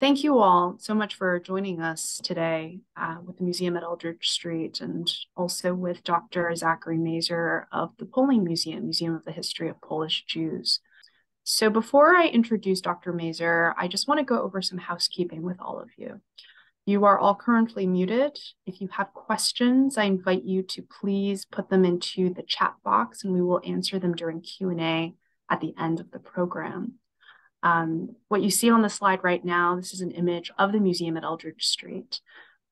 Thank you all so much for joining us today uh, with the museum at Eldridge Street and also with Dr. Zachary Mazur of the Polin Museum, Museum of the History of Polish Jews. So before I introduce Dr. Mazur, I just want to go over some housekeeping with all of you. You are all currently muted. If you have questions, I invite you to please put them into the chat box and we will answer them during Q&A at the end of the program. Um, what you see on the slide right now, this is an image of the museum at Eldridge Street.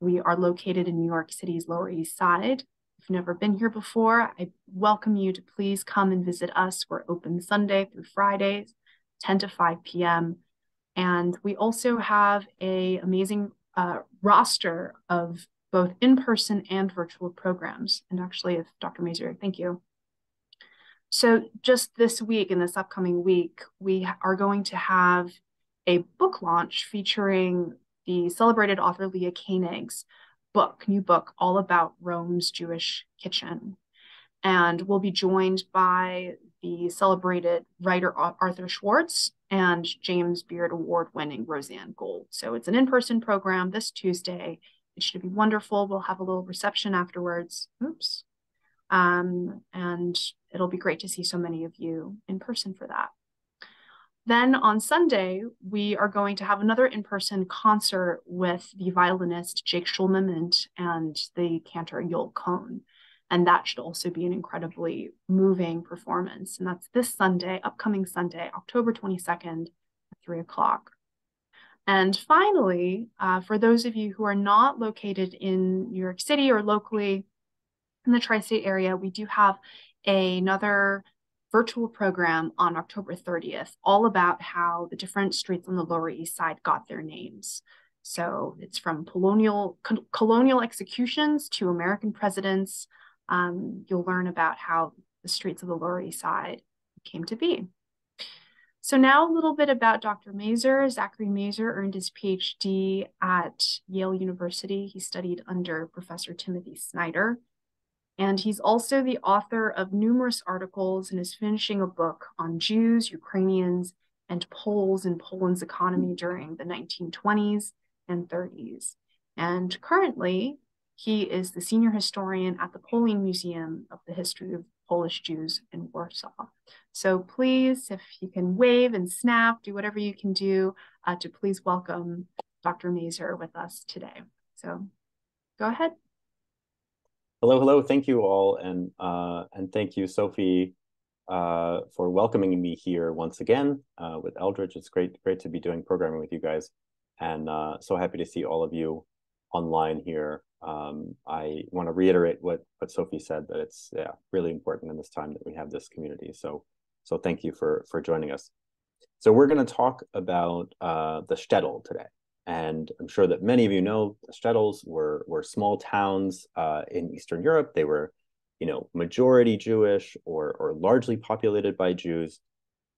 We are located in New York City's Lower East Side. If you've never been here before, I welcome you to please come and visit us. We're open Sunday through Fridays, 10 to 5 p.m. And we also have a amazing uh, roster of both in-person and virtual programs. And actually, if Dr. Mazur, thank you. So just this week, in this upcoming week, we are going to have a book launch featuring the celebrated author Leah Koenig's book, new book, all about Rome's Jewish kitchen. And we'll be joined by the celebrated writer Arthur Schwartz and James Beard Award winning Rozanne Gold. So it's an in person program this Tuesday. It should be wonderful. We'll have a little reception afterwards. Oops. Um, and it'll be great to see so many of you in person for that. Then on Sunday, we are going to have another in-person concert with the violinist Jake Shulman-Ment and the cantor Yoel Cohn. And that should also be an incredibly moving performance. And that's this Sunday, upcoming Sunday, October 22nd at three o'clock. And finally, uh, for those of you who are not located in New York City or locally, in the tri-state area, we do have another virtual program on October 30th, all about how the different streets on the Lower East Side got their names. So it's from colonial colonial executions to American presidents. Um, you'll learn about how the streets of the Lower East Side came to be. So now a little bit about Dr. Mazur. Zachary Mazur earned his PhD at Yale University. He studied under Professor Timothy Snyder. And he's also the author of numerous articles and is finishing a book on Jews, Ukrainians, and Poles in Poland's economy during the 1920s and 30s. And currently, he is the senior historian at the Polin Museum of the History of Polish Jews in Warsaw. So please, if you can wave and snap, do whatever you can do uh, to please welcome Dr. Mazur with us today. So go ahead. Hello, hello. Thank you all, and uh, and thank you, Sophie, uh, for welcoming me here once again uh, with Eldridge. It's great, great to be doing programming with you guys, and uh, so happy to see all of you online here. Um, I want to reiterate what what Sophie said that it's yeah really important in this time that we have this community. So so thank you for for joining us. So we're going to talk about uh, the shtetl today. And I'm sure that many of you know shtetls were were small towns uh, in Eastern Europe. They were, you know, majority Jewish or or largely populated by Jews.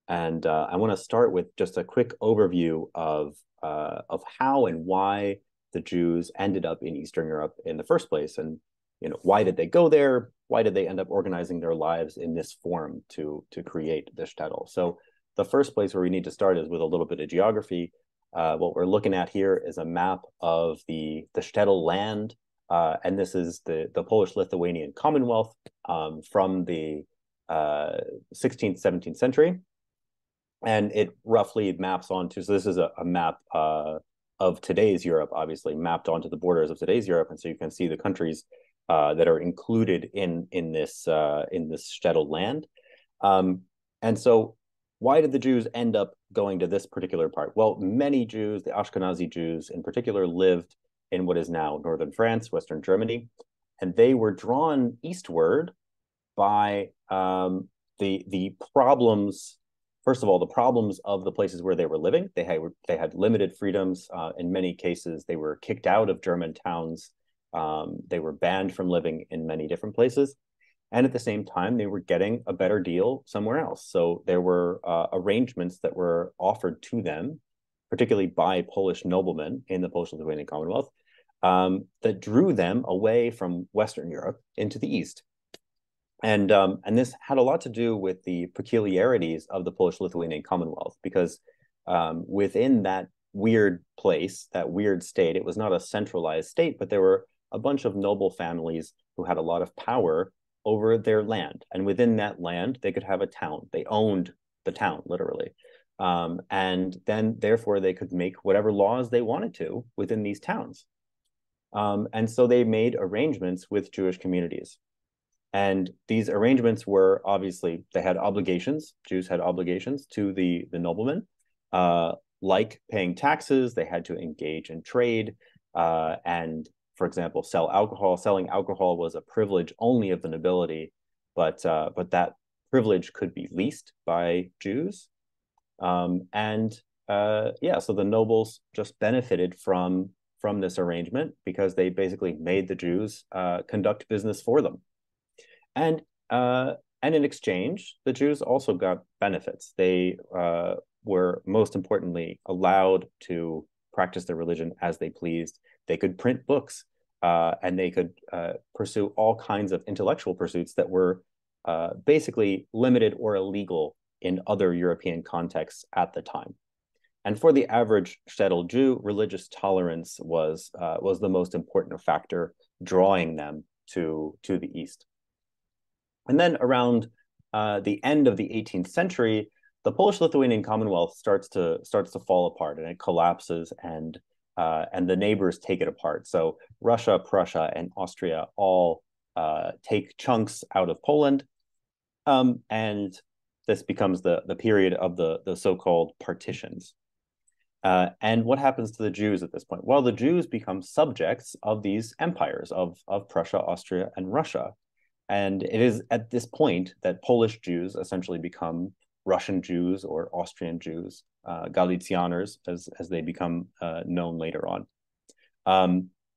And uh, I want to start with just a quick overview of uh, of how and why the Jews ended up in Eastern Europe in the first place, and you know why did they go there? Why did they end up organizing their lives in this form to to create the shtetl? So the first place where we need to start is with a little bit of geography. Uh, what we're looking at here is a map of the, the shtetl land, uh, and this is the, the Polish-Lithuanian Commonwealth um, from the uh, 16th, 17th century. And it roughly maps onto, so this is a, a map uh, of today's Europe, obviously mapped onto the borders of today's Europe. And so you can see the countries uh, that are included in, in this, uh, in this shtetl land. Um, and so why did the Jews end up going to this particular part? Well, many Jews, the Ashkenazi Jews in particular, lived in what is now northern France, western Germany, and they were drawn eastward by um, the the problems. First of all, the problems of the places where they were living. They had they had limited freedoms. Uh, in many cases, they were kicked out of German towns. Um, they were banned from living in many different places and at the same time they were getting a better deal somewhere else so there were uh, arrangements that were offered to them particularly by polish noblemen in the polish-lithuanian commonwealth um, that drew them away from western europe into the east and um, and this had a lot to do with the peculiarities of the polish-lithuanian commonwealth because um, within that weird place, that weird state. It was not a centralized state, but there were a bunch of noble families who had a lot of power over their land. And within that land, they could have a town. They owned the town, literally. Um, and then, therefore, they could make whatever laws they wanted to within these towns. Um, and so they made arrangements with Jewish communities. And these arrangements were obviously, they had obligations. Jews had obligations to the, the noblemen, uh, like paying taxes. They had to engage in trade. Uh, and for example, sell alcohol. Selling alcohol was a privilege only of the nobility, but uh, but that privilege could be leased by Jews. Um, and uh, yeah, so the nobles just benefited from from this arrangement because they basically made the Jews uh, conduct business for them, and uh, and in exchange, the Jews also got benefits. They uh, were most importantly allowed to practice their religion as they pleased. They could print books uh, and they could uh, pursue all kinds of intellectual pursuits that were uh, basically limited or illegal in other European contexts at the time. And for the average shtetl Jew, religious tolerance was uh, was the most important factor drawing them to to the east. And then around uh, the end of the 18th century, the Polish-Lithuanian Commonwealth starts to starts to fall apart and it collapses and uh, and the neighbors take it apart. So Russia, Prussia, and Austria all uh, take chunks out of Poland, um, and this becomes the the period of the the so-called partitions. Uh, and what happens to the Jews at this point? Well, the Jews become subjects of these empires of of Prussia, Austria, and Russia, and it is at this point that Polish Jews essentially become Russian Jews or Austrian Jews, uh, Galicianers, as as they become uh, known later on. Um,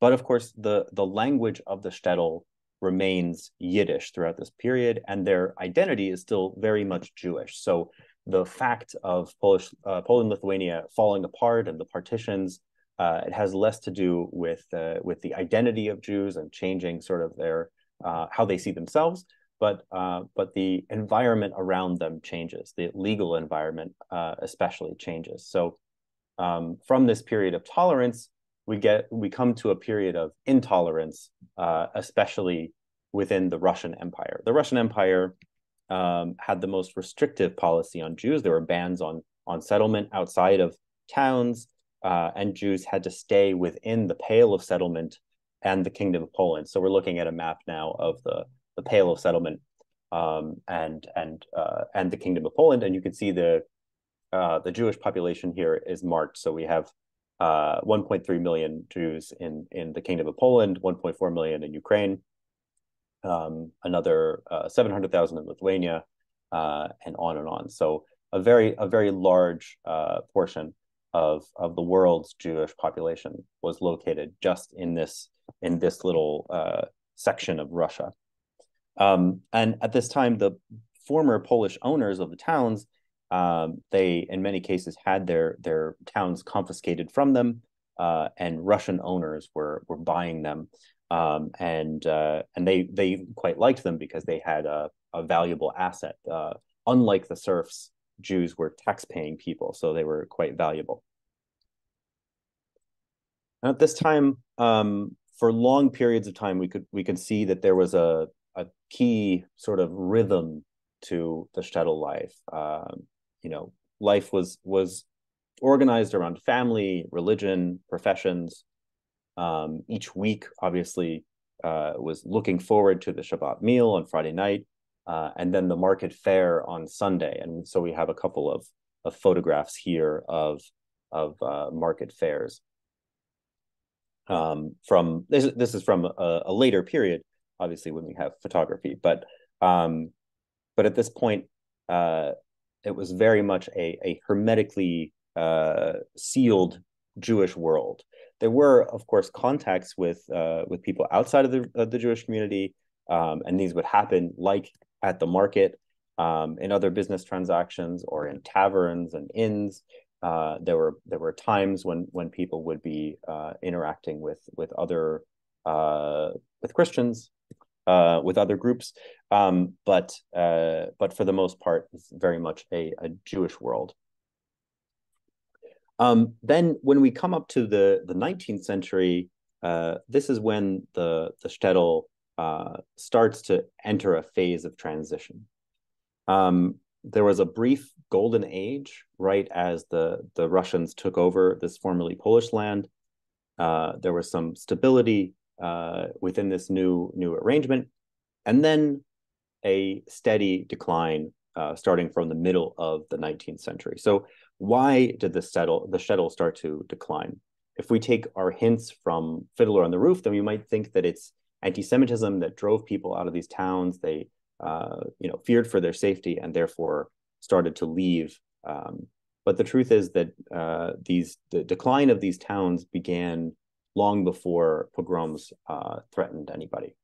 but of course, the the language of the shtetl remains Yiddish throughout this period, and their identity is still very much Jewish. So the fact of Polish uh, Poland Lithuania falling apart and the partitions uh, it has less to do with uh, with the identity of Jews and changing sort of their uh, how they see themselves, but uh, but the environment around them changes. The legal environment uh, especially changes. So um, from this period of tolerance, we get we come to a period of intolerance, uh, especially within the Russian Empire. The Russian Empire um, had the most restrictive policy on Jews. There were bans on on settlement outside of towns, uh, and Jews had to stay within the pale of settlement and the Kingdom of Poland. So we're looking at a map now of the the Pale of Settlement um, and and uh, and the Kingdom of Poland, and you can see the uh, the Jewish population here is marked. So we have uh, 1.3 million Jews in in the Kingdom of Poland, 1.4 million in Ukraine, um, another uh, 700,000 in Lithuania, uh, and on and on. So a very a very large uh, portion of of the world's Jewish population was located just in this in this little section of Russia. Um, and at this time, the former Polish owners of the towns, um, they in many cases had their their towns confiscated from them, uh, and Russian owners were were buying them, um, and uh, and they they quite liked them because they had a, a valuable asset. Uh, unlike the serfs, Jews were tax-paying people, so they were quite valuable. And at this time, um, for long periods of time, we could we could see that there was a a key sort of rhythm to the shtetl life. Um, you know, life was was organized around family, religion, professions. Um, each week, obviously, uh, was looking forward to the Shabbat meal on Friday night, uh, and then the market fair on Sunday. And so we have a couple of of photographs here of of uh, market fairs. Um, from this, this is from a, a later period, obviously when we have photography but um but at this point uh it was very much a a hermetically uh sealed jewish world. There were of course contacts with uh with people outside of the of the jewish community um and these would happen like at the market um in other business transactions or in taverns and inns. Uh, there were there were times when when people would be uh, interacting with with other with Christians uh, with other groups, um, but uh, but for the most part, it's very much a, a Jewish world. Um, then when we come up to the, the 19th century, uh, this is when the, the shtetl uh, starts to enter a phase of transition. Um, there was a brief golden age right as the, the Russians took over this formerly Polish land. Uh, there was some stability uh, within this new, new arrangement, and then a steady decline uh, starting from the middle of the 19th century. So why did the shtetl, the shtetl start to decline? If we take our hints from Fiddler on the Roof, then we might think that it's anti-Semitism that drove people out of these towns. They, uh, you know, feared for their safety and therefore started to leave. Um, but the truth is that uh, these the decline of these towns began long before pogroms uh, threatened anybody.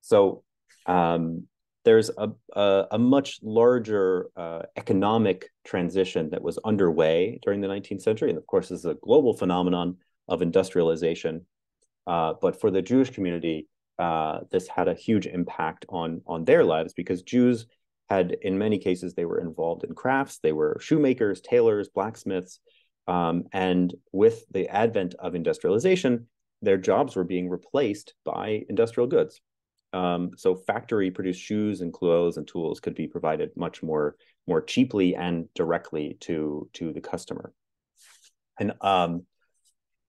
So um, there's a, a, a, much larger uh, economic transition that was underway during the 19th century. And of course, this is a global phenomenon of industrialization. Uh, but for the Jewish community, uh, this had a huge impact on, on their lives because Jews had, in many cases, they were involved in crafts. They were shoemakers, tailors, blacksmiths. Um, and with the advent of industrialization, their jobs were being replaced by industrial goods. Um, so factory produced shoes and clothes and tools could be provided much more more cheaply and directly to to the customer. And um,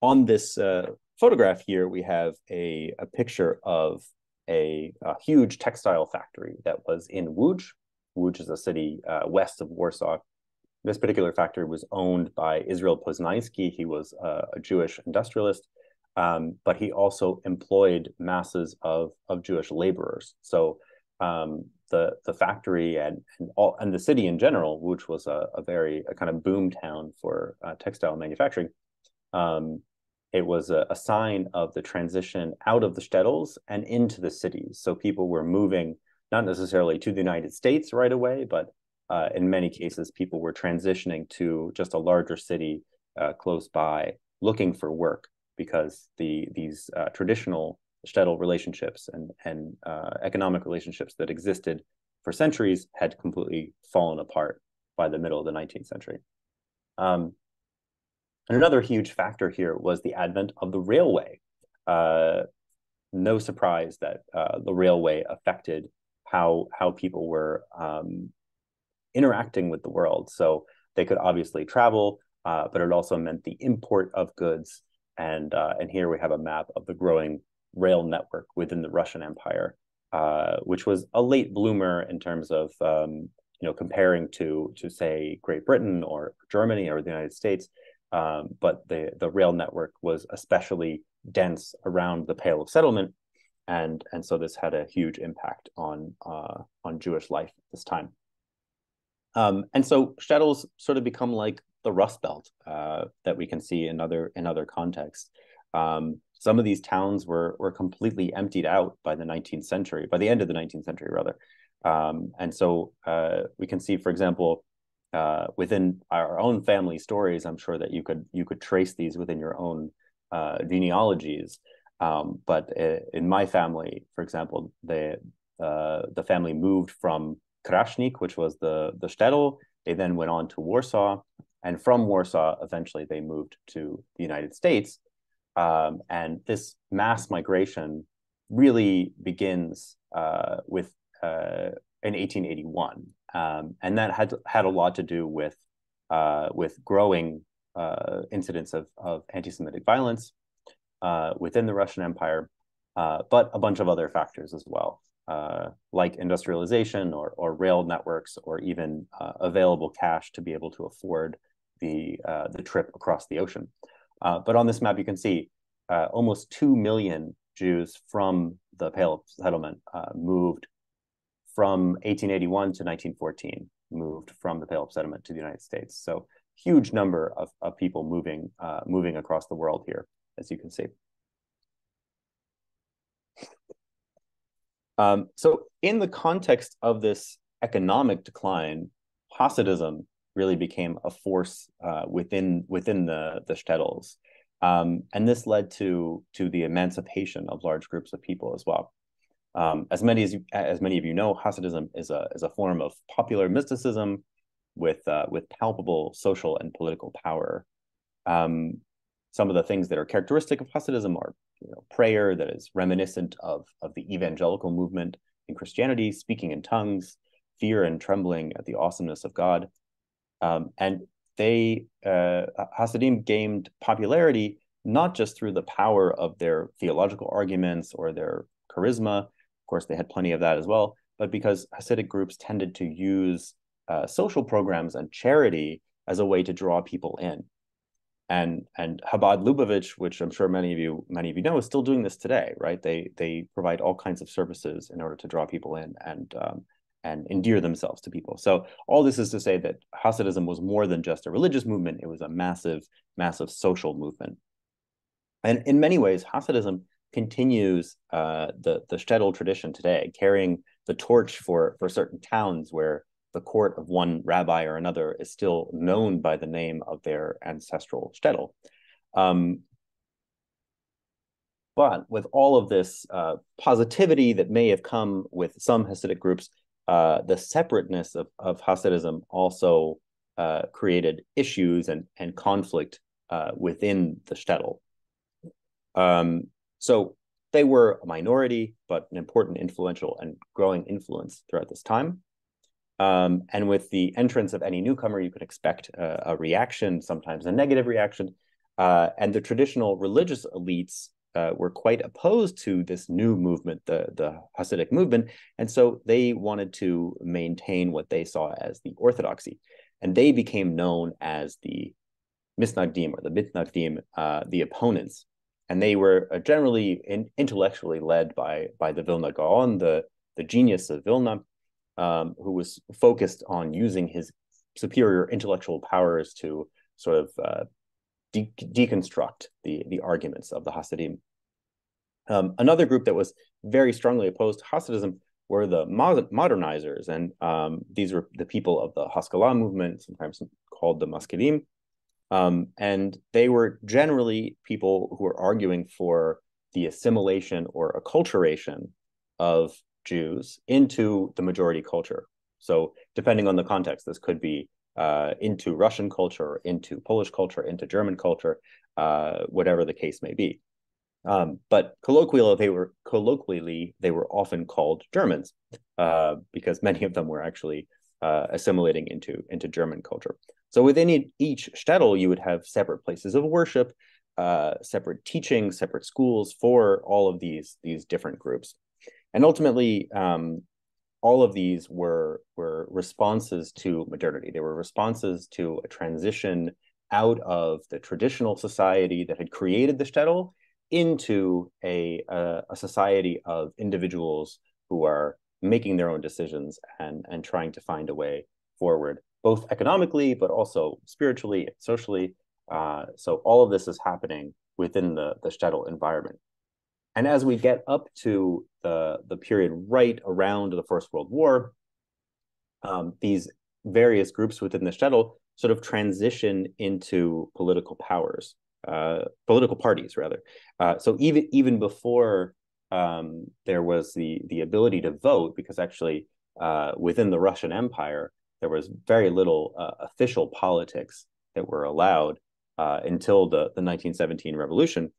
on this uh, photograph here, we have a, a picture of a, a, huge textile factory that was in Łódź. Łódź is a city uh, west of Warsaw. This particular factory was owned by Israel Poznański. He was a, a Jewish industrialist um, but he also employed masses of of Jewish laborers. So um, the the factory and and all and the city in general, which was a, a very a kind of boom town for uh, textile manufacturing, um, it was a, a, sign of the transition out of the shtetls and into the cities. So people were moving not necessarily to the United States right away, but uh, in many cases, people were transitioning to just a larger city uh, close by, looking for work because the these uh, traditional shtetl relationships and and uh, economic relationships that existed for centuries had completely fallen apart by the middle of the 19th century. Um, and another huge factor here was the advent of the railway. Uh, no surprise that uh, the railway affected how how people were um, interacting with the world. So they could obviously travel, uh, but it also meant the import of goods and uh, and here we have a map of the growing rail network within the Russian Empire, uh, which was a late bloomer in terms of um, you know comparing to to say Great Britain or Germany or the United States. Um, but the the rail network was especially dense around the Pale of Settlement, and and so this had a huge impact on uh, on Jewish life at this time. Um, and so shtetls sort of become like the Rust Belt uh, that we can see in other in other contexts. Um, some of these towns were were completely emptied out by the 19th century, by the end of the 19th century rather. Um, and so uh, we can see, for example, uh, within our own family stories, I'm sure that you could you could trace these within your own uh, genealogies. Um, but uh, in my family, for example, the uh, the family moved from Krasnik, which was the the shtetl. They then went on to Warsaw, and from Warsaw, eventually they moved to the United States. Um, and this mass migration really begins uh, with uh, in 1881, um, and that had had a lot to do with uh, with growing uh, incidents of of anti-Semitic violence uh, within the Russian Empire, uh, but a bunch of other factors as well, like industrialization or or rail networks, or even available cash to be able to afford the uh, the trip across the ocean. Uh, but on this map, you can see uh, almost two million Jews from the Pale settlement uh, moved from 1881 to 1914. Moved from the Pale settlement to the United States. So huge number of, of people moving uh, moving across the world here, as you can see. Um, so in the context of this economic decline, Hasidism really became a force uh, within within the the shtetls, um, and this led to to the emancipation of large groups of people as well. Um, as many as you, as many of you know, Hasidism is a is a form of popular mysticism with uh, with palpable social and political power Um, some of the things that are characteristic of Hasidism are you know, prayer that is reminiscent of, of the evangelical movement in Christianity, speaking in tongues, fear and trembling at the awesomeness of God. Um, and they, uh, Hasidim gained popularity not just through the power of their theological arguments or their charisma. Of course, they had plenty of that as well, but because Hasidic groups tended to use uh, social programs and charity as a way to draw people in. And and Chabad Lubavitch, which I'm sure many of you many of you know, is still doing this today, right? They they provide all kinds of services in order to draw people in and um, and endear themselves to people. So all this is to say that Hasidism was more than just a religious movement; it was a massive, massive social movement. And in many ways, Hasidism continues uh, the the shtetl tradition today, carrying the torch for for certain towns where the court of one rabbi or another is still known by the name of their ancestral shtetl. Um, but with all of this uh, positivity that may have come with some Hasidic groups, uh, the separateness of, of Hasidism also uh, created issues and, and conflict uh, within the shtetl. Um, so they were a minority, but an important, influential, and growing influence throughout this time. Um, and with the entrance of any newcomer, you could expect a, a reaction, sometimes a negative reaction. Uh, and the traditional religious elites uh, were quite opposed to this new movement, the, the Hasidic movement. And so they wanted to maintain what they saw as the orthodoxy. And they became known as the Misnagdim or the Mitnagdim, uh, the opponents. And they were uh, generally in, intellectually led by, by the Vilna Gaon, the, the genius of Vilna, um, who was focused on using his superior intellectual powers to sort of uh, de- deconstruct the, the arguments of the Hasidim. Um, another group that was very strongly opposed to Hasidism were the modernizers, and um, these were the people of the Haskalah movement, sometimes called the Maskilim. Um, and they were generally people who were arguing for the assimilation or acculturation of Jews into the majority culture. So, depending on the context, this could be uh, into Russian culture, into Polish culture, into German culture, uh, whatever the case may be. Um, but colloquially, they were colloquially they were often called Germans uh, because many of them were actually uh, assimilating into into German culture. So within each shtetl, you would have separate places of worship, uh, separate teaching, separate schools for all of these these different groups and ultimately um, all of these were were responses to modernity. They were responses to a transition out of the traditional society that had created the shtetl into a, a, a society of individuals who are making their own decisions and and trying to find a way forward both economically but also spiritually and socially. Uh, so all of this is happening within the the shtetl environment and as we get up to the, the period right around the First World War, um, these various groups within the shtetl sort of transition into political powers, uh, political parties rather. Uh, so even even before um, there was the the ability to vote, because actually uh, within the Russian Empire there was very little uh, official politics that were allowed uh, until the the 1917 revolution.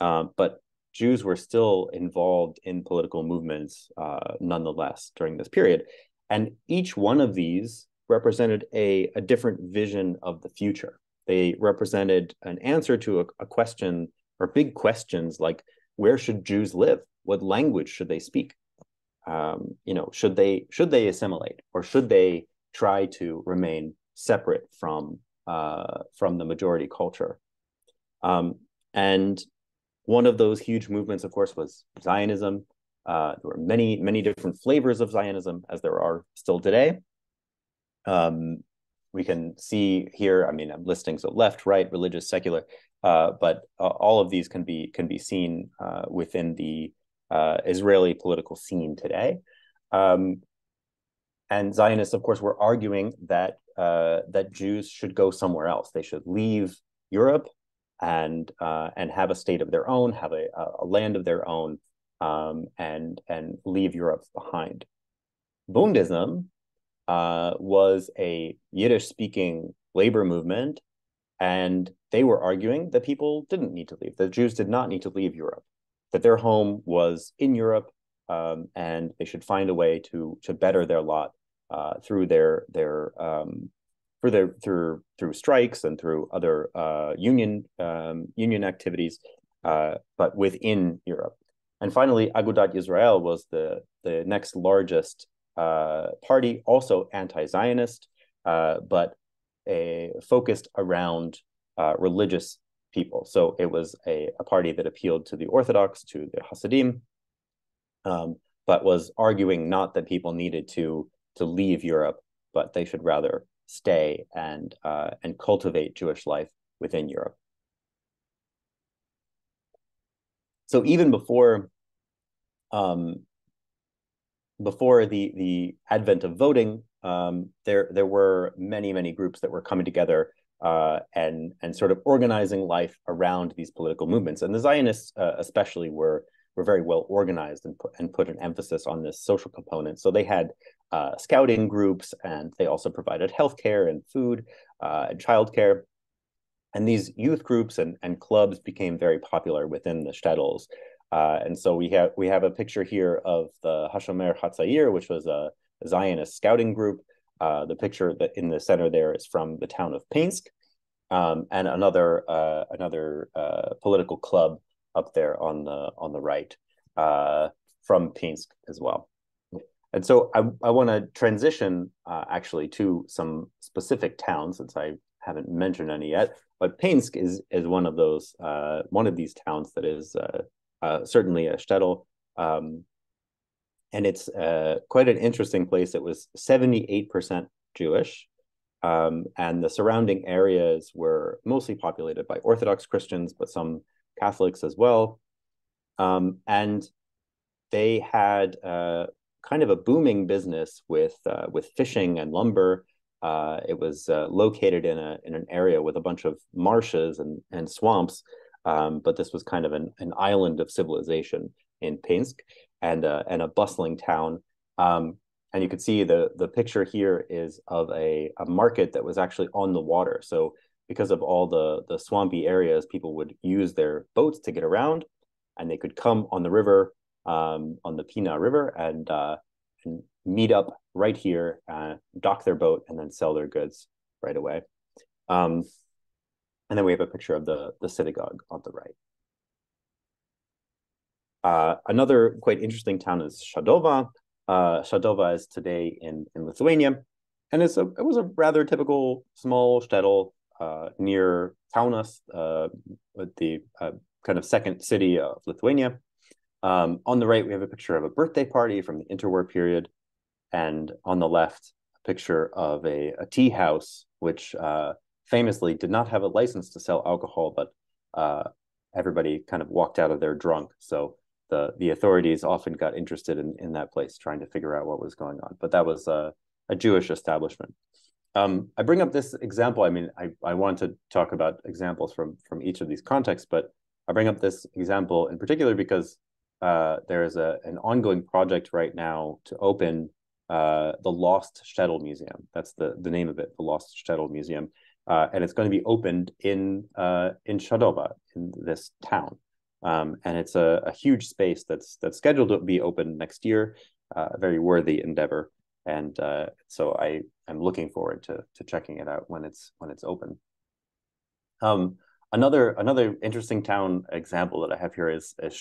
Um, but Jews were still involved in political movements uh, nonetheless during this period. And each one of these represented a, a different vision of the future. They represented an answer to a, a question or big questions like where should Jews live? What language should they speak? Um, you know, should they should they assimilate or should they try to remain separate from uh, from the majority culture? Um, and one of those huge movements, of course, was Zionism. Uh, there were many, many different flavors of Zionism, as there are still today. Um, we can see here. I mean, I'm listing so left, right, religious, secular, uh, but uh, all of these can be can be seen uh, within the uh, Israeli political scene today. Um, and Zionists, of course, were arguing that uh, that Jews should go somewhere else. They should leave Europe and uh, and have a state of their own, have a, a land of their own, um, and and leave Europe behind. Bundism uh, was a Yiddish-speaking labor movement, and they were arguing that people didn't need to leave. The Jews did not need to leave Europe. That their home was in Europe, um, and they should find a way to to better their lot uh, through their their um, through their through through strikes and through other uh, union um, union activities, uh, but within Europe. And finally, Agudat Israel was the the next largest uh, party, also anti-Zionist, uh, but a, focused around uh, religious people. So it was a, a party that appealed to the Orthodox, to the Hasidim, um, but was arguing not that people needed to to leave Europe, but they should rather stay and uh, and cultivate Jewish life within Europe. So even before um, before the the advent of voting, um, there there were many many groups that were coming together uh, and and sort of organizing life around these political movements. And the Zionists, uh, especially, were were very well organized and put and put an emphasis on this social component. So they had uh, scouting groups, and they also provided healthcare and food uh, and childcare. And these youth groups and, and clubs became very popular within the shtetls. Uh, and so we have we have a picture here of the Hashomer Hatzair, which was a, Zionist scouting group. Uh, the picture that in the center there is from the town of Pinsk, um, and another uh, another uh, political club up there on the on the right from Pinsk as well. And so I, I want to transition uh, actually to some specific towns since I haven't mentioned any yet. But Pinsk is is one of those one of these towns that is uh, certainly a shtetl. Um, and it's uh, quite an interesting place. It was 78% Jewish, um, and the surrounding areas were mostly populated by Orthodox Christians, but some Catholics as well. Um, and they had uh, kind of a booming business with uh, with fishing and lumber. Uh, it was uh, located in a in an area with a bunch of marshes and and swamps, um, but this was kind of an, an island of civilization in Pinsk and, uh, and a bustling town. Um, and you can see the, the picture here is of a, a market that was actually on the water. So because of all the, the swampy areas, people would use their boats to get around and they could come on the river, um, on the Pina River and, uh, and meet up right here, uh, dock their boat and then sell their goods right away. Um, and then we have a picture of the, the synagogue on the right. Uh, another quite interesting town is Shadova. Uh, Shadova is today in, in Lithuania. And it's a, it was a rather typical small shtetl uh, near Kaunas, uh, the uh, kind of second city of Lithuania. Um, on the right, we have a picture of a birthday party from the interwar period. And on the left, a picture of a, a tea house, which uh, famously did not have a license to sell alcohol, but uh, everybody kind of walked out of there drunk. So the the authorities often got interested in in that place, trying to figure out what was going on. But that was a, a Jewish establishment. Um, I bring up this example. I mean, I, I want to talk about examples from from each of these contexts, but I bring up this example in particular because uh, there is a an ongoing project right now to open uh, the Lost Shtetl Museum. That's the the name of it, the Lost Shtetl Museum, uh, and it's going to be opened in uh, in Shadova in this town. Um, and it's a, a, huge space that's that's scheduled to be open next year. Uh, a very worthy endeavor, and uh, so I am looking forward to to checking it out when it's when it's open. Um, another another interesting town example that I have here is, is.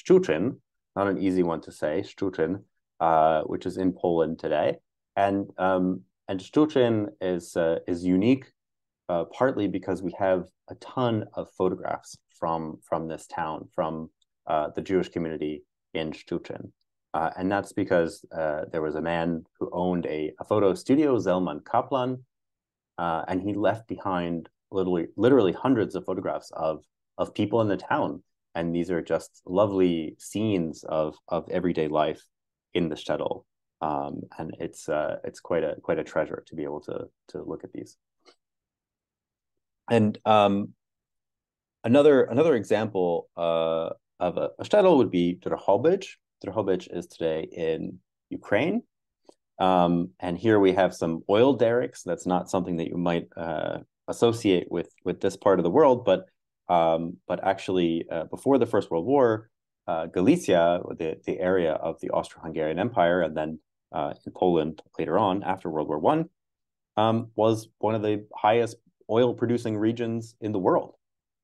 Not an easy one to say, Szczuczyn, uh, which is in Poland today, and um, and Szczuczyn is uh, is unique uh, partly because we have a ton of photographs from from this town, from uh, the Jewish community in Szczuczyn. Uh, and that's because uh, there was a man who owned a, a photo studio, Zelman Kaplan, and he left behind literally literally hundreds of photographs of of people in the town. And these are just lovely scenes of of everyday life in the shtetl Um, and it's uh, it's quite a quite a treasure to be able to to look at these. And um, another another example uh, of a, a shtetl would be Drohobych. Drohobych is today in Ukraine. Um, and here we have some oil derricks. That's not something that you might uh, associate with with this part of the world, but um, but actually uh, before the First World War, uh, Galicia, the the area of the Austro-Hungarian Empire, and then uh, in Poland later on after World War One, um, was one of the highest oil producing regions in the world.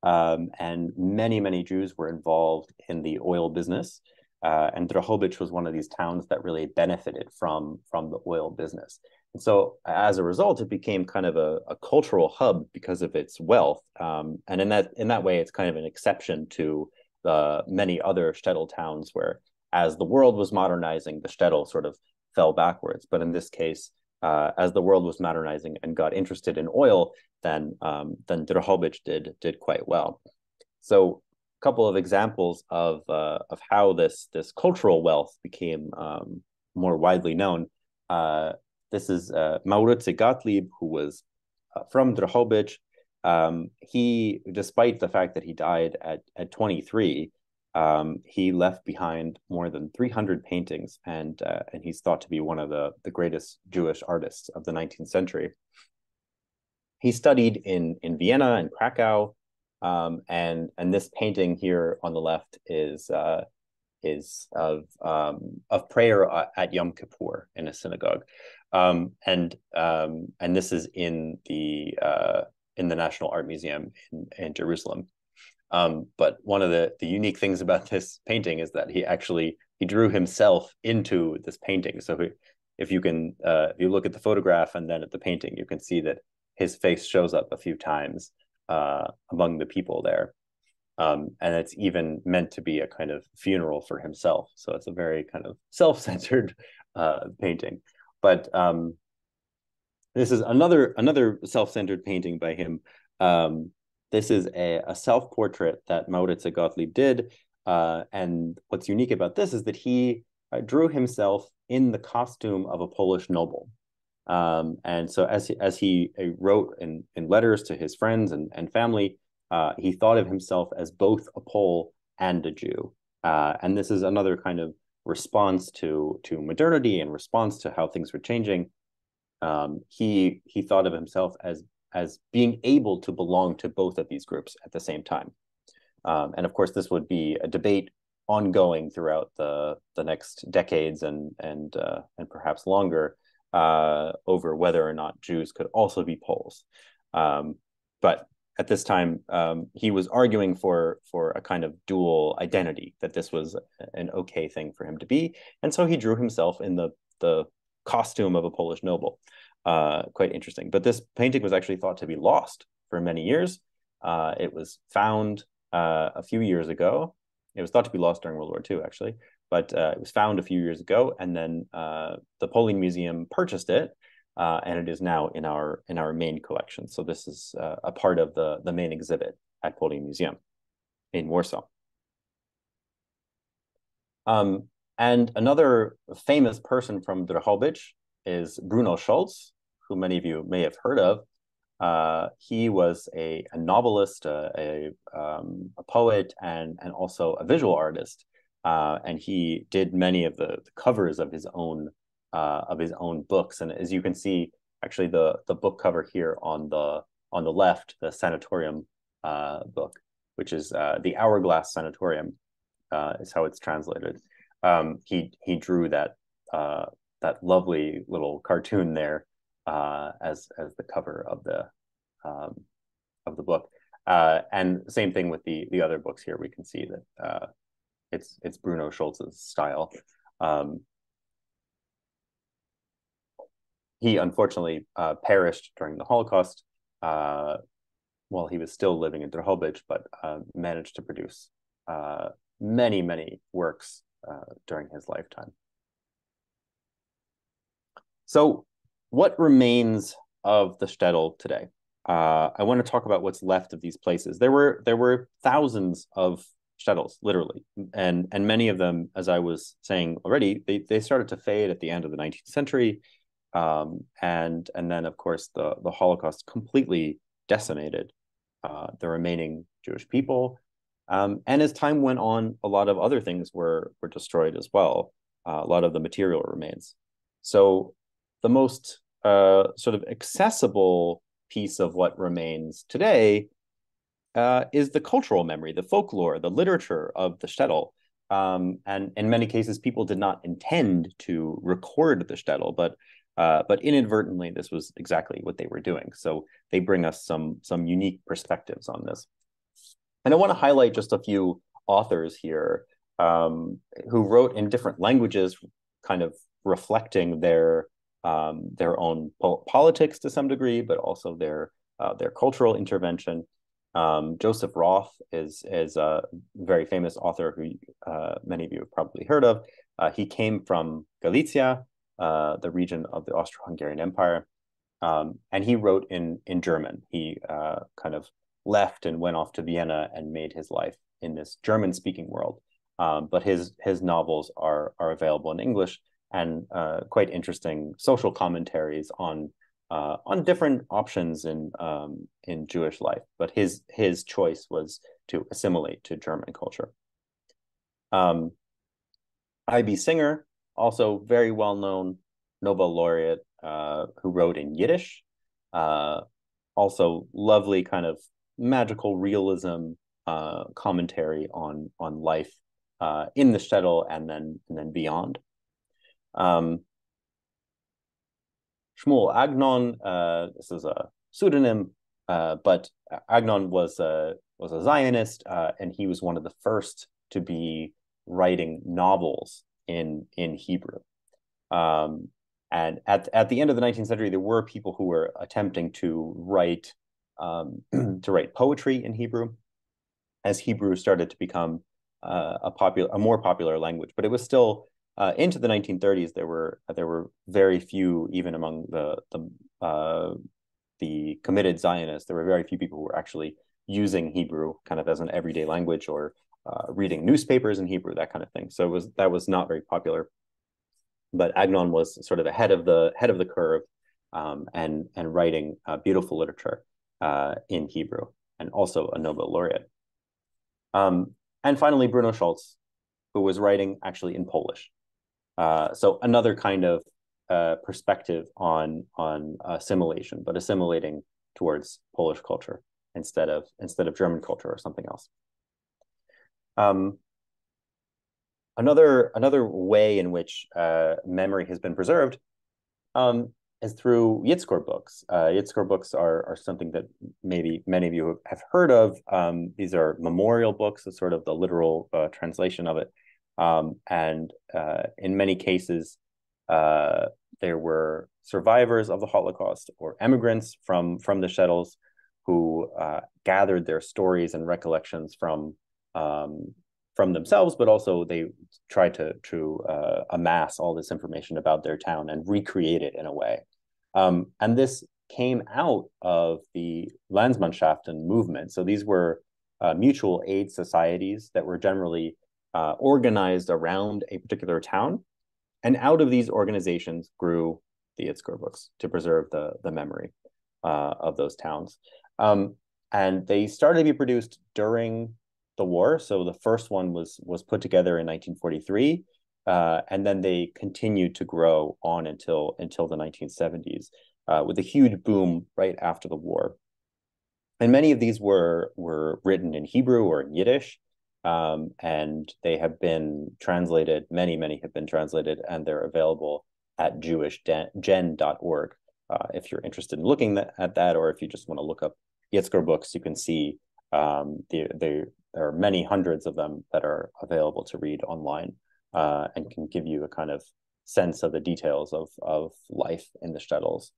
Um, and many, many Jews were involved in the oil business. Uh, and Drohobych was one of these towns that really benefited from, from the oil business. And so as a result, it became kind of a, a cultural hub because of its wealth. Um, and in that, in that way, it's kind of an exception to the many other shtetl towns where as the world was modernizing, the shtetl sort of fell backwards. But in this case, uh, as the world was modernizing and got interested in oil, then um, then Drohobych did did quite well. So a couple of examples of uh, of how this this cultural wealth became um, more widely known. Uh, this is uh, Maurycy Gottlieb, who was uh, from Drohobych. Um, he, despite the fact that he died at at 23, um, he left behind more than 300 paintings, and uh, and he's thought to be one of the the greatest Jewish artists of the 19th century. He studied in in Vienna and Krakow, um, and and this painting here on the left is uh, is of um, of prayer at Yom Kippur in a synagogue, um, and um, and this is in the uh, in the National Art Museum in, in Jerusalem. Um, but one of the the unique things about this painting is that he actually he drew himself into this painting. So he, if you can, uh, if you look at the photograph and then at the painting, you can see that his face shows up a few times uh, among the people there. Um, and it's even meant to be a kind of funeral for himself. So it's a very kind of self-centered uh, painting. But um, this is another another self-centered painting by him. Um, this is a, a self portrait that Maurycy Gottlieb did. Uh, and what's unique about this is that he uh, drew himself in the costume of a Polish noble. Um, and so as he, as he uh, wrote in, in letters to his friends and, and family, uh, he thought of himself as both a Pole and a Jew. Uh, and this is another kind of response to to modernity and response to how things were changing. Um, he he thought of himself as as being able to belong to both of these groups at the same time. Um, and of course, this would be a debate ongoing throughout the the next decades and and uh, and perhaps longer uh, over whether or not Jews could also be Poles. Um, but at this time, um, he was arguing for for a kind of dual identity that this was an okay thing for him to be, and so he drew himself in the the costume of a Polish noble uh, quite interesting. But this painting was actually thought to be lost for many years. Uh, it was found uh, a few years ago. It was thought to be lost during World War II, actually, but uh, it was found a few years ago, and then uh, the Polin Museum purchased it, uh, and it is now in our in our main collection. So this is a part of the the main exhibit at Polin Museum in Warsaw. Um, and another famous person from Drohobych is Bruno Schulz, who many of you may have heard of. Uh, he was a, a novelist, a, a, um, a, poet, and, and also a visual artist. Uh, and he did many of the, the covers of his own uh, of his own books. And as you can see, actually the the book cover here on the on the left, the Sanatorium uh, book, which is uh, the Hourglass Sanatorium, uh, is how it's translated. Um, he he drew that that lovely little cartoon there uh, as as the cover of the um, of the book. Uh, and same thing with the the other books here. We can see that uh, it's it's Bruno Schulz's style. Um, he unfortunately uh, perished during the Holocaust uh, while he was still living in Drohobych, but uh, managed to produce many many works during his lifetime. So what remains of the shtetl today? Uh, I want to talk about what's left of these places. There were there were thousands of shtetls, literally, and and many of them, as I was saying already, they they started to fade at the end of the 19th century, um, and and then of course the the Holocaust completely decimated uh, the remaining Jewish people, um, and as time went on, a lot of other things were were destroyed as well. Uh, a lot of the material remains. So the most uh, sort of accessible piece of what remains today uh, is the cultural memory, the folklore, the literature of the shtetl. Um, and in many cases, people did not intend to record the shtetl, but uh, but inadvertently, this was exactly what they were doing. So they bring us some some unique perspectives on this. And I want to highlight just a few authors here um, who wrote in different languages, kind of reflecting their um, their own po politics to some degree, but also their uh, their cultural intervention. Um, Joseph Roth is is a very famous author who uh, many of you have probably heard of. Uh, he came from Galicia, uh, the region of the Austro-Hungarian Empire, um, and he wrote in in German. He uh, kind of left and went off to Vienna and made his life in this German-speaking world. Um, but his his novels are are available in English and uh, quite interesting social commentaries on uh, on different options in um, in Jewish life. But his his choice was to assimilate to German culture. Um, I.B. Singer, also very well known Nobel laureate, uh, who wrote in Yiddish. Uh, also, lovely kind of magical realism uh, commentary on on life uh, in the shtetl and then and then beyond. Um, Shmuel Agnon, uh, this is a pseudonym, uh, but Agnon was a was a Zionist, and he was one of the first to be writing novels in in Hebrew. Um, and at at the end of the 19th century, there were people who were attempting to write um, to write poetry in Hebrew, as Hebrew started to become uh, a popular, a more popular language. But it was still uh, into the 1930s. There were there were very few, even among the the uh, the committed Zionists. There were very few people who were actually using Hebrew kind of as an everyday language or uh, reading newspapers in Hebrew, that kind of thing. So it was that was not very popular. But Agnon was sort of ahead of the head of the curve, um, and and writing uh, beautiful literature uh, in Hebrew, and also a Nobel laureate. Um, and finally, Bruno Schulz, who was writing actually in Polish. Uh, so another kind of uh, perspective on on assimilation, but assimilating towards Polish culture instead of instead of German culture or something else. Um, another another way in which uh, memory has been preserved um, is through Yizkor books. Uh, Yizkor books are are something that maybe many of you have heard of. Um, these are memorial books, is sort of the literal uh, translation of it. Um, and uh, in many cases, uh, there were survivors of the Holocaust or emigrants from from the shtetls who uh, gathered their stories and recollections from um, from themselves, but also they try to to uh, amass all this information about their town and recreate it in a way. Um, and this came out of the Landsmannschaften movement. So these were uh, mutual aid societies that were generally uh, organized around a particular town. And out of these organizations grew the Yizkor books to preserve the, the memory uh, of those towns. Um, and they started to be produced during the war. So the first one was was put together in 1943, uh, and then they continued to grow on until until the 1970s, uh, with a huge boom right after the war. And many of these were were written in Hebrew or in Yiddish, um, and they have been translated. Many many have been translated, and they're available at jewishgen.org. Uh, if you're interested in looking at that, or if you just want to look up Yizkor books, you can see um, the, the, there are many hundreds of them that are available to read online uh, and can give you a kind of sense of the details of, of life in the shtetls.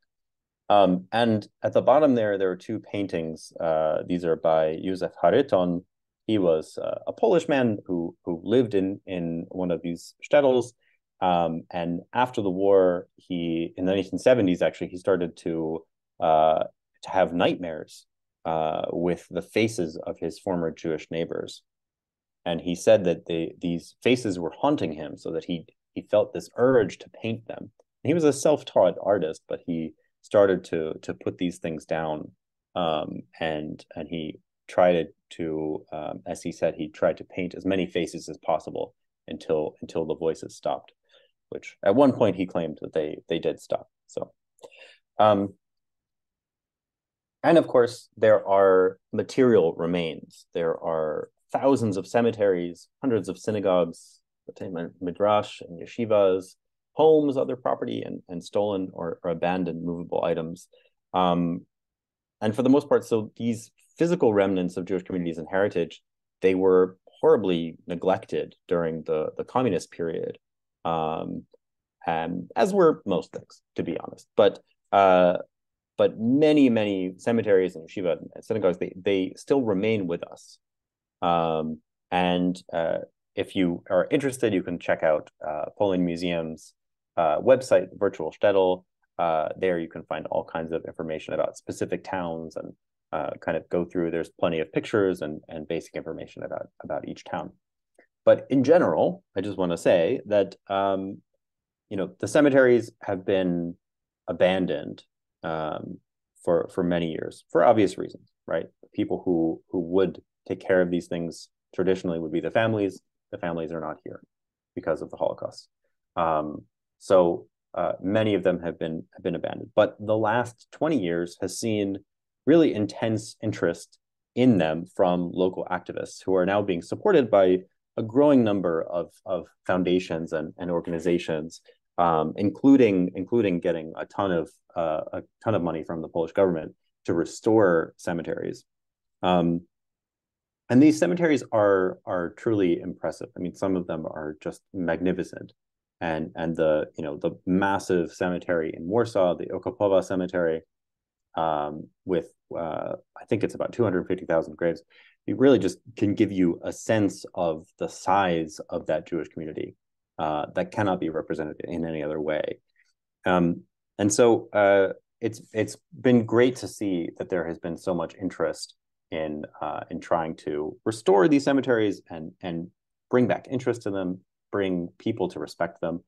Um, and at the bottom there, there are two paintings. Uh, these are by Józef Charyton. He was uh, a Polish man who who lived in in one of these shtetls. Um, and after the war, he in the 1970s actually he started to uh, to have nightmares uh, with the faces of his former Jewish neighbors. And he said that they, these faces were haunting him so that he, he felt this urge to paint them. He was a self-taught artist, but he started to, to put these things down. Um, and, and he tried to, um, as he said, he tried to paint as many faces as possible until, until the voices stopped, which at one point he claimed that they, they did stop. So, um, and of course, there are material remains. There are thousands of cemeteries, hundreds of synagogues, midrash and yeshivas, homes, other property, and, and stolen or, or abandoned movable items. Um, and for the most part, so these physical remnants of Jewish communities and heritage, they were horribly neglected during the, the communist period, um, and as were most things, to be honest. But uh, but many many cemeteries and yeshiva and synagogues they they still remain with us. Um, and uh, if you are interested, you can check out uh, Polin Museum's uh, website, Virtual Shtetl. Uh, there you can find all kinds of information about specific towns and uh, kind of go through. There's plenty of pictures and, and basic information about, about each town. But in general, I just want to say that um, you know the cemeteries have been abandoned um, for for many years for obvious reasons, right? People who who would take care of these things traditionally would be the families. The families are not here because of the Holocaust. Um, so uh, many of them have been have been abandoned. But the last 20 years has seen really intense interest in them from local activists who are now being supported by a growing number of, of foundations and, and organizations, um, including including getting a ton of uh, a ton of money from the Polish government to restore cemeteries. Um, and these cemeteries are are truly impressive. I mean, some of them are just magnificent, and and the you know the massive cemetery in Warsaw, the Okopowa Cemetery, um, with uh, I think it's about two hundred fifty thousand graves. It really just can give you a sense of the size of that Jewish community uh, that cannot be represented in any other way. Um, and so uh, it's it's been great to see that there has been so much interest in uh, in trying to restore these cemeteries and and bring back interest to them, bring people to respect them.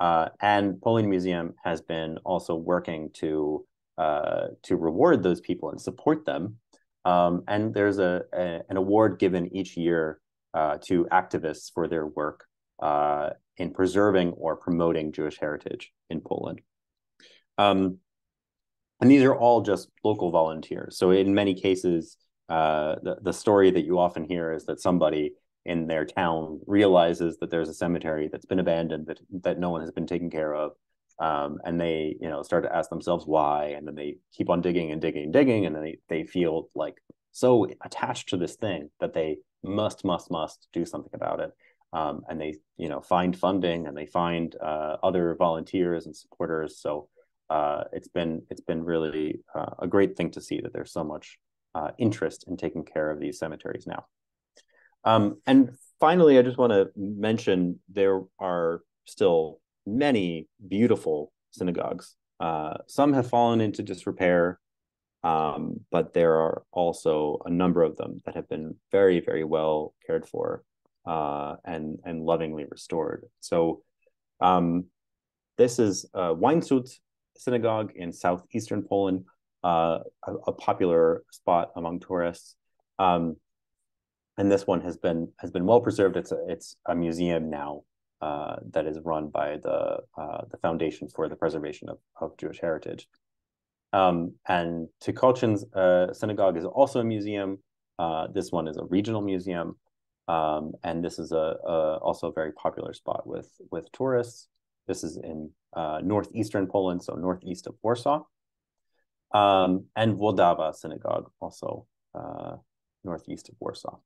Uh, and Polin Museum has been also working to uh, to reward those people and support them. Um, and there's a, a, an award given each year uh, to activists for their work in preserving or promoting Jewish heritage in Poland. Um, and these are all just local volunteers. So in many cases, uh, the, the story that you often hear is that somebody in their town realizes that there's a cemetery that's been abandoned that that no one has been taking care of um, and they you know start to ask themselves why and then they keep on digging and digging and digging and then they, they feel like so attached to this thing that they must must must do something about it um, and they you know find funding and they find uh, other volunteers and supporters so uh, it's been it's been really uh, a great thing to see that there's so much uh, interest in taking care of these cemeteries now. Um, and finally, I just want to mention there are still many beautiful synagogues. Uh, some have fallen into disrepair, um, but there are also a number of them that have been very, very well cared for uh, and and lovingly restored. So um, this is uh, Łańcut Synagogue in southeastern Poland uh, a, a, popular spot among tourists. Um, and this one has been has been well preserved. It's a, it's a museum now uh, that is run by the uh, the Foundation for the Preservation of, of Jewish Heritage. Um, and Tykocin's uh, synagogue is also a museum. Uh, this one is a regional museum, um, and this is a, a, also a very popular spot with with tourists. This is in uh, northeastern Poland, so northeast of Warsaw um, and Włodawa Synagogue, also uh, northeast of Warsaw.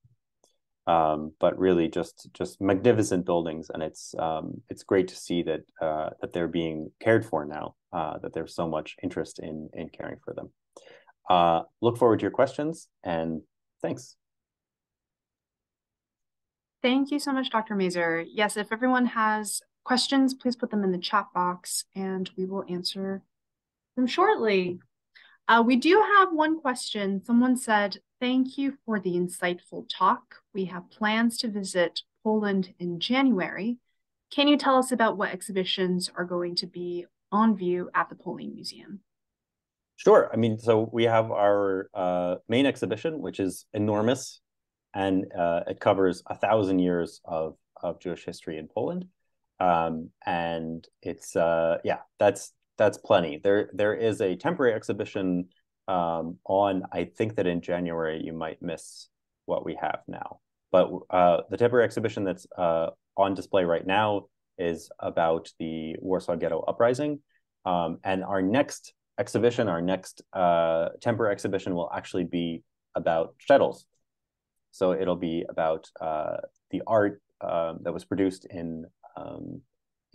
Um, but really, just just magnificent buildings, and it's um, it's great to see that uh, that they're being cared for now. Uh, that there's so much interest in in caring for them. Uh, look forward to your questions, and thanks. Thank you so much, Dr. Mazur. Yes, if everyone has questions, please put them in the chat box, and we will answer them shortly. Uh, we do have one question. Someone said, Thank you for the insightful talk. We have plans to visit Poland in January. Can you tell us about what exhibitions are going to be on view at the Polin Museum? Sure. I mean, so we have our uh, main exhibition, which is enormous, and uh, it covers a thousand years of, of Jewish history in Poland. Um, and it's uh, yeah, that's that's plenty. There there is a temporary exhibition um, on, I think that in January you might miss what we have now. But uh, the temporary exhibition that's uh, on display right now is about the Warsaw Ghetto Uprising. Um, and our next exhibition, our next uh, temporary exhibition will actually be about shtetls. So it'll be about uh, the art um, that was produced in um,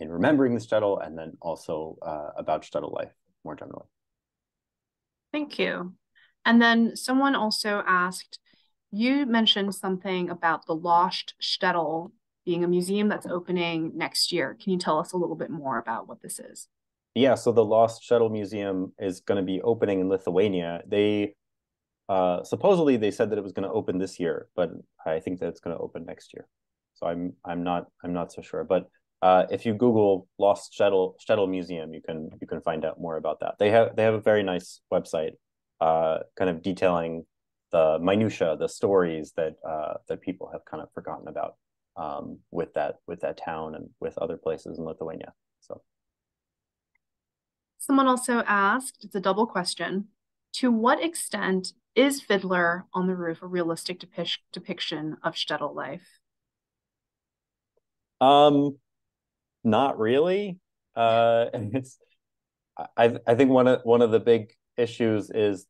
in remembering the shtetl, and then also uh, about shtetl life more generally. Thank you. And then someone also asked, you mentioned something about the Lost Shtetl being a museum that's opening next year. Can you tell us a little bit more about what this is? Yeah, so the Lost Shtetl Museum is going to be opening in Lithuania. They uh, supposedly they said that it was going to open this year, but I think that it's going to open next year. So I'm I'm not I'm not so sure. But uh, if you Google Lost Shuttle Shtetl Museum, you can you can find out more about that. They have they have a very nice website, uh, kind of detailing the minutia, the stories that uh, that people have kind of forgotten about um, with that with that town and with other places in Lithuania. So, someone also asked, it's a double question: To what extent is Fiddler on the Roof a realistic depi- depiction of shtetl life? Um, not really. Uh, it's I I think one of one of the big issues is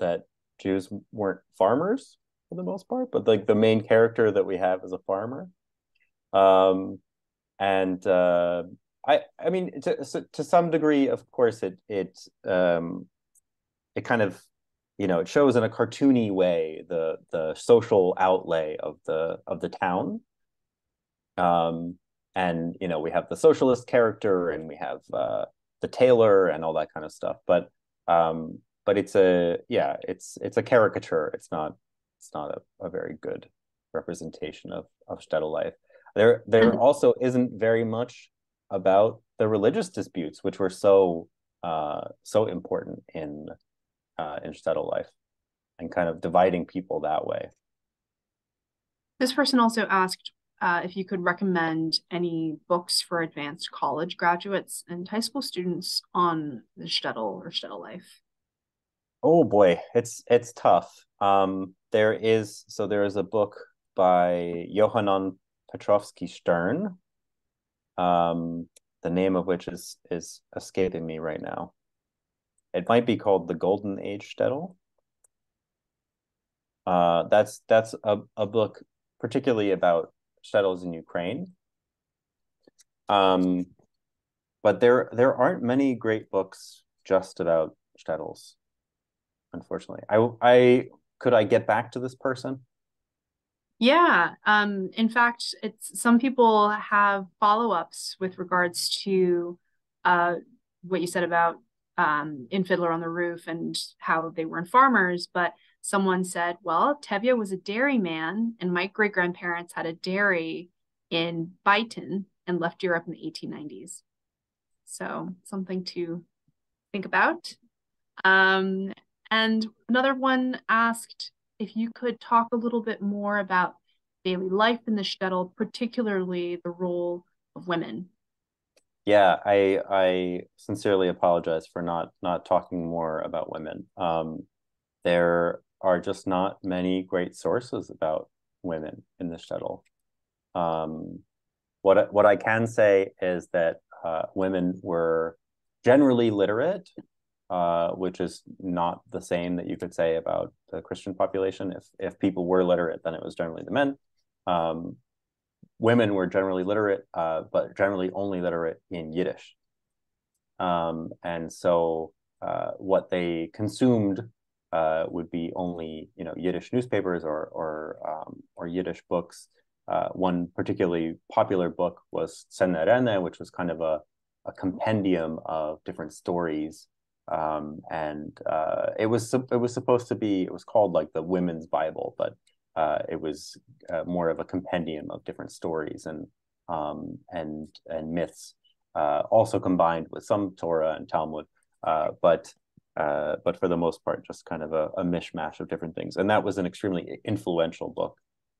that Jews weren't farmers for the most part, but like the main character that we have is a farmer. Um, and uh, I I mean to to some degree, of course, it it um, it kind of you know it shows in a cartoony way the the social outlay of the of the town. Um, and you know we have the socialist character and we have uh, the tailor and all that kind of stuff, but um, but it's a yeah it's it's a caricature it's not it's not a, a very good representation of of shtetl life there there mm-hmm. also isn't very much about the religious disputes which were so uh so important in uh in shtetl life and kind of dividing people that way this person also asked uh, if you could recommend any books for advanced college graduates and high school students on the shtetl or shtetl life Oh boy, it's it's tough. Um, there is so there is a book by Johann Petrovsky Stern, um, the name of which is is escaping me right now. It might be called The Golden Age Shtetl. Uh, that's that's a, a book particularly about shtetls in Ukraine. Um, but there there aren't many great books just about shtetls unfortunately. I I could I get back to this person? Yeah. Um, in fact, it's some people have follow-ups with regards to uh, what you said about um, in Fiddler on the Roof and how they weren't farmers, but someone said, well, Tevye was a dairyman, and my great grandparents had a dairy in Byton and left Europe in the 1890s. So something to think about. Um, and another one asked if you could talk a little bit more about daily life in the shtetl, particularly the role of women. Yeah, I I sincerely apologize for not not talking more about women. Um, there are just not many great sources about women in the shtetl Um, what what I can say is that uh, women were generally literate uh, which is not the same that you could say about the Christian population. If if people were literate, then it was generally the men. Um, women were generally literate, uh, but generally only literate in Yiddish. Um, and so uh, what they consumed uh, would be only you know Yiddish newspapers or or um, or Yiddish books. Uh, one particularly popular book was Tsenerene, which was kind of a, a compendium of different stories um, and uh, it was it was supposed to be it was called like the women's bible but uh, it was uh, more of a compendium of different stories and um, and and myths uh, also combined with some torah and talmud uh, but uh, but for the most part just kind of a, a, mishmash of different things and that was an extremely influential book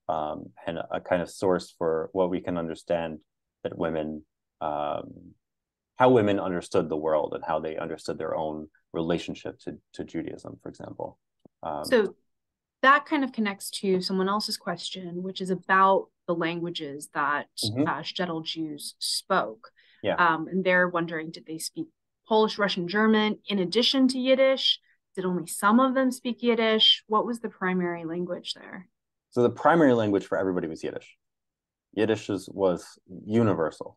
um, and a, kind of source for what we can understand that women um, how women understood the world and how they understood their own relationship to to Judaism, for example. Um, so that kind of connects to someone else's question, which is about the languages that mm-hmm. uh, shtetl Jews spoke. Yeah. Um, and they're wondering, did they speak Polish, Russian, German in addition to Yiddish? Did only some of them speak Yiddish? What was the primary language there? So the primary language for everybody was Yiddish. Yiddish is, was universal.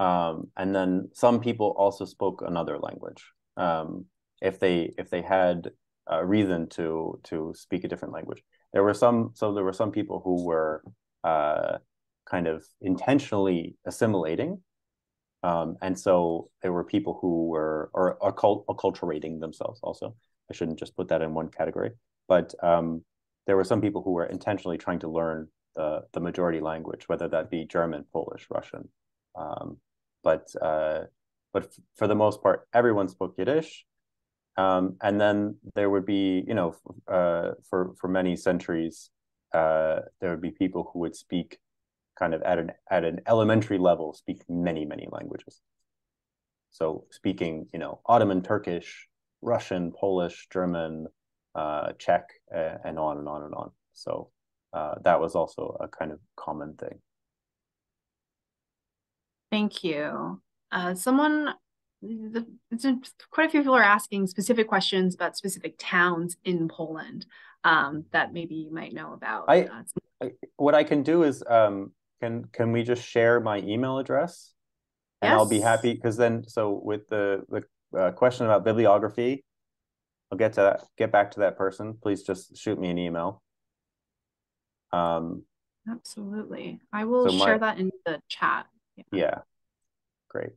Um, and then some people also spoke another language um, if they if they had a reason to to speak a different language. There were some so there were some people who were uh, kind of intentionally assimilating, um, and so there were people who were or occult, acculturating themselves. Also, I shouldn't just put that in one category, but um, there were some people who were intentionally trying to learn the the majority language, whether that be German, Polish, Russian. Um, but uh, but for the most part, everyone spoke Yiddish. Um, and then there would be, you know, uh, for for many centuries, uh, there would be people who would speak kind of at an at an elementary level, speak many many languages. So speaking, you know, Ottoman Turkish, Russian, Polish, German, uh, Czech, and on and on and on. So uh, that was also a kind of common thing. Thank you. Uh, someone, the, quite a few people are asking specific questions about specific towns in Poland um, that maybe you might know about. I, uh, I what I can do is um, can can we just share my email address, and yes. I'll be happy because then so with the the uh, question about bibliography, I'll get to that, get back to that person. Please just shoot me an email. Um, Absolutely. I will so share my, that in the chat. Yeah. yeah. Great.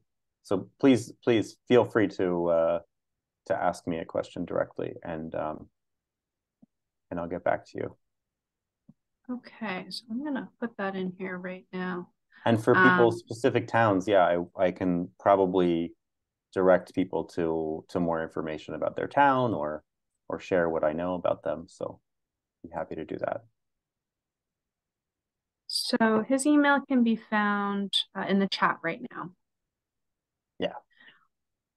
So please, please feel free to uh, to ask me a question directly, and um, and I'll get back to you. Okay, so I'm gonna put that in here right now. And for people um, specific towns, yeah, I I can probably direct people to to more information about their town or or share what I know about them. So be happy to do that. So his email can be found uh, in the chat right now.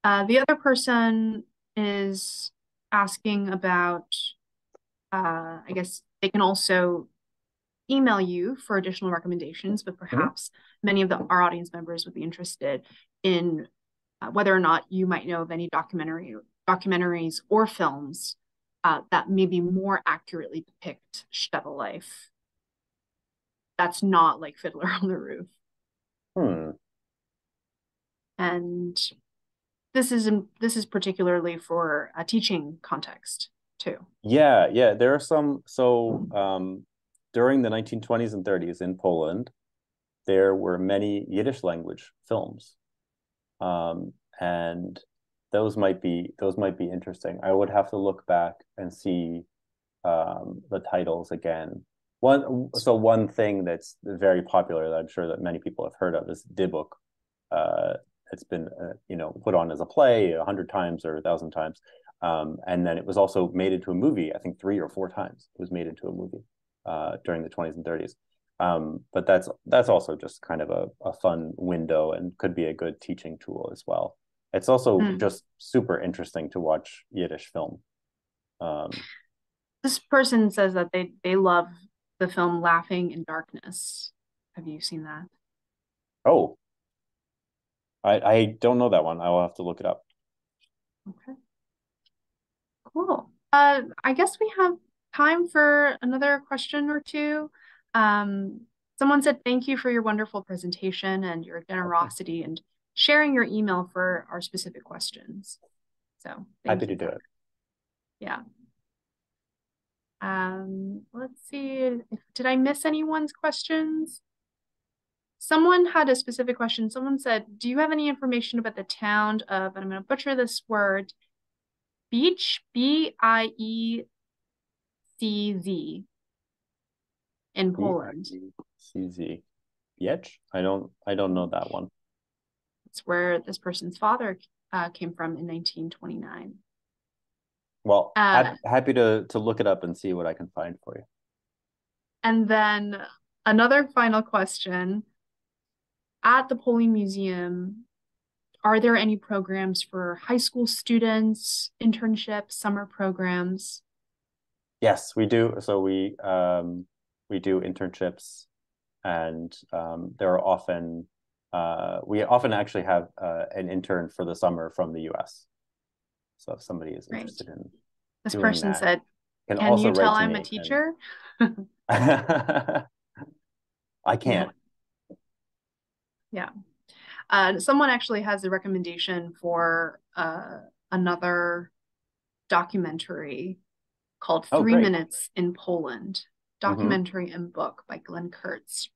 Uh, the other person is asking about, uh, I guess they can also email you for additional recommendations, but mm-hmm. perhaps mm-hmm. many of the, our audience members would be interested in uh, whether or not you might know of any documentary documentaries or films uh, that maybe more accurately depict shtetl life that's not like Fiddler on the Roof. Hmm. And this is this is particularly for a teaching context too. Yeah, yeah. There are some. So um, during the 1920s and 30s in Poland, there were many Yiddish language films, um, and those might be those might be interesting. I would have to look back and see um, the titles again one so one thing that's very popular that I'm sure that many people have heard of is Dybbuk. Uh, it's been uh, you know put on as a play a hundred times or a thousand times, um, and then it was also made into a movie. I think three or four times it was made into a movie uh, during the 20s and 30s. Um, but that's that's also just kind of a, a fun window and could be a good teaching tool as well. It's also mm. just super interesting to watch Yiddish film. Um, this person says that they they love the film Laughing in Darkness. Have you seen that? Oh, I I don't know that one. I will have to look it up. Okay. Cool. Uh, I guess we have time for another question or two. Um, someone said thank you for your wonderful presentation and your generosity okay. and sharing your email for our specific questions. So happy to do it. Yeah. Um, let's see, did I miss anyone's questions? Someone had a specific question. Someone said, do you have any information about the town of, and I'm going to butcher this word, Beach, B-I-E-C-Z in Poland. C-Z. Biecz? I don't, I don't know that one. It's where this person's father uh, came from in 1929. Well, uh, happy to to look it up and see what I can find for you. And then another final question. At the Polin Museum, are there any programs for high school students, internships, summer programs? Yes, we do. So we um, we do internships, and um, there are often uh, we often actually have uh, an intern for the summer from the U.S. So if somebody is interested right. in this person that, said, "Can, can you tell I'm a teacher?" And... I can't. Yeah. Uh, someone actually has a recommendation for uh, another documentary called oh, Three Minutes in Poland, mm-hmm. documentary mm-hmm. and book by Glenn Kurtz.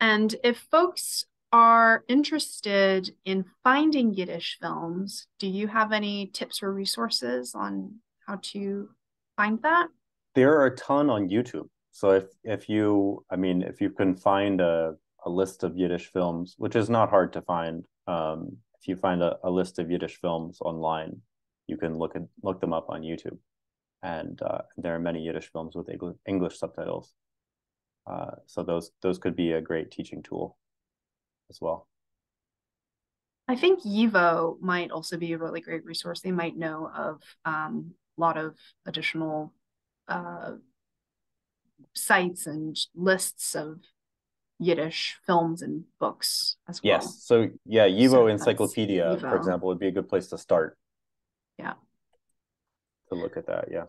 And if folks are interested in finding Yiddish films, do you have any tips or resources on how to find that? There are a ton on YouTube. So if if you, I mean, if you can find a, a list of Yiddish films, which is not hard to find, um, if you find a, a list of Yiddish films online, you can look at look them up on YouTube, and uh, there are many Yiddish films with English subtitles. Uh, so those those could be a great teaching tool as well. I think YIVO might also be a really great resource. They might know of um, a lot of additional uh, sites and lists of Yiddish films and books as well. Yes. So yeah, YIVO so Encyclopedia, YIVO. for example, would be a good place to start. Yeah. To look at that, yeah.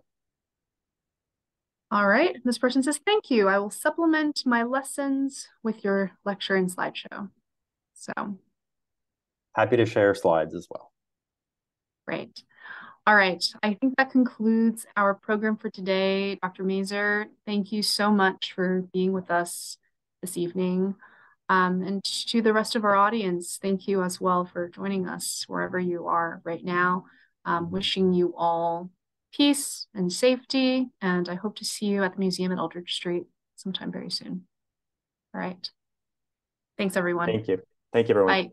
All right, this person says, thank you. I will supplement my lessons with your lecture and slideshow. So happy to share slides as well. Great. All right, I think that concludes our program for today. Dr. Mazur, thank you so much for being with us this evening. Um, and to the rest of our audience, thank you as well for joining us wherever you are right now. Um, wishing you all peace and safety. And I hope to see you at the museum at Eldridge Street sometime very soon. All right. Thanks, everyone. Thank you. Thank you, everyone. Bye.